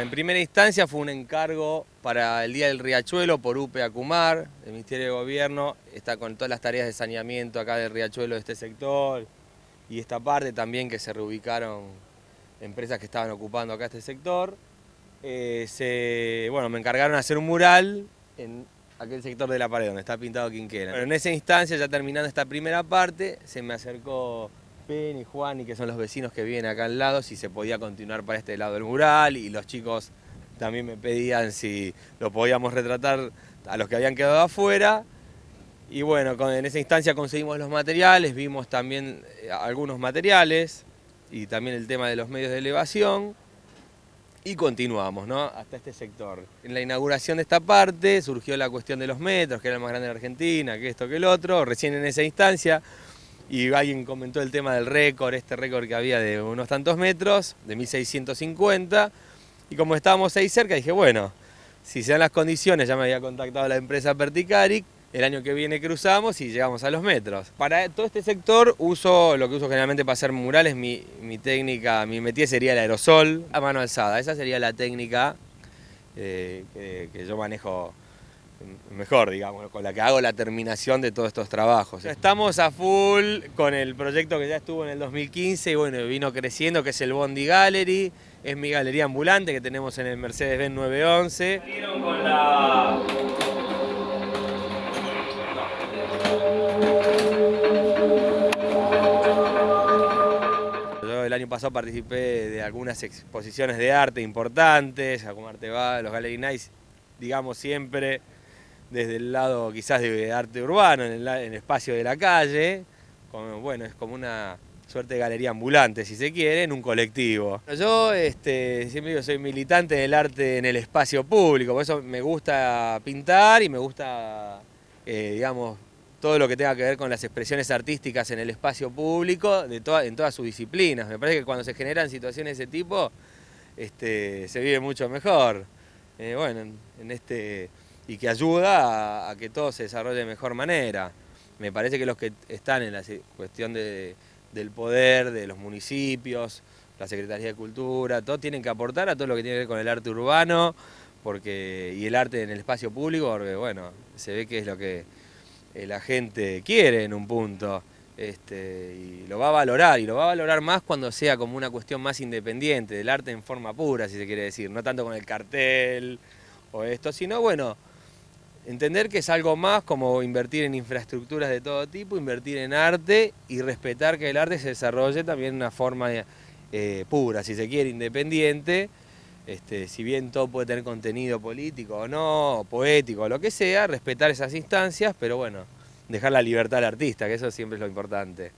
En primera instancia fue un encargo para el Día del Riachuelo por UPE Acumar, el Ministerio de Gobierno, está con todas las tareas de saneamiento acá del Riachuelo de este sector y esta parte también que se reubicaron empresas que estaban ocupando acá este sector. Eh, se, bueno, me encargaron hacer un mural en aquel sector de la pared donde está pintado Quinquera. Bueno, en esa instancia, ya terminando esta primera parte, se me acercó Penny, Juan y que son los vecinos que viven acá al lado, si se podía continuar para este lado del mural y los chicos también me pedían si lo podíamos retratar a los que habían quedado afuera. Y bueno, en esa instancia conseguimos los materiales, vimos también eh, algunos materiales y también el tema de los medios de elevación y continuamos ¿no? hasta este sector. En la inauguración de esta parte surgió la cuestión de los metros, que era el más grande de Argentina, que esto, que el otro, recién en esa instancia, y alguien comentó el tema del récord, este récord que había de unos tantos metros, de 1650, y como estábamos ahí cerca dije, bueno, si se dan las condiciones, ya me había contactado la empresa Perticaric, el año que viene cruzamos y llegamos a los metros. Para todo este sector uso lo que uso generalmente para hacer murales, mi, técnica, mi métier sería el aerosol a mano alzada. Esa sería la técnica eh, que, yo manejo mejor, digamos, con la que hago la terminación de todos estos trabajos. Estamos a full con el proyecto que ya estuvo en el 2015 y bueno, vino creciendo, que es el Bondi Gallery, es mi galería ambulante que tenemos en el Mercedes-Benz 911. Con la el año pasado participé de algunas exposiciones de arte importantes, como Arte Va, los Gallery Nights, digamos siempre desde el lado quizás de arte urbano, en el, espacio de la calle, bueno, es como una suerte de galería ambulante, si se quiere, en un colectivo. Yo este, siempre digo, soy militante del arte en el espacio público, por eso me gusta pintar y me gusta, eh, digamos, todo lo que tenga que ver con las expresiones artísticas en el espacio público, de en todas sus disciplinas. Me parece que cuando se generan situaciones de ese tipo, este, se vive mucho mejor. Eh, bueno, en, este, y que ayuda a, que todo se desarrolle de mejor manera. Me parece que los que están en la cuestión del poder, de los municipios, la Secretaría de Cultura, todos tienen que aportar a todo lo que tiene que ver con el arte urbano porque, y el arte en el espacio público, porque bueno, se ve que es lo que eh, la gente quiere en un punto. Este, y lo va a valorar, y lo va a valorar más cuando sea como una cuestión más independiente, del arte en forma pura, si se quiere decir, no tanto con el cartel o esto, sino bueno, entender que es algo más como invertir en infraestructuras de todo tipo, invertir en arte y respetar que el arte se desarrolle también de una forma eh, pura, si se quiere, independiente, este, si bien todo puede tener contenido político o no, poético o lo que sea, respetar esas instancias, pero bueno, dejar la libertad al artista, que eso siempre es lo importante.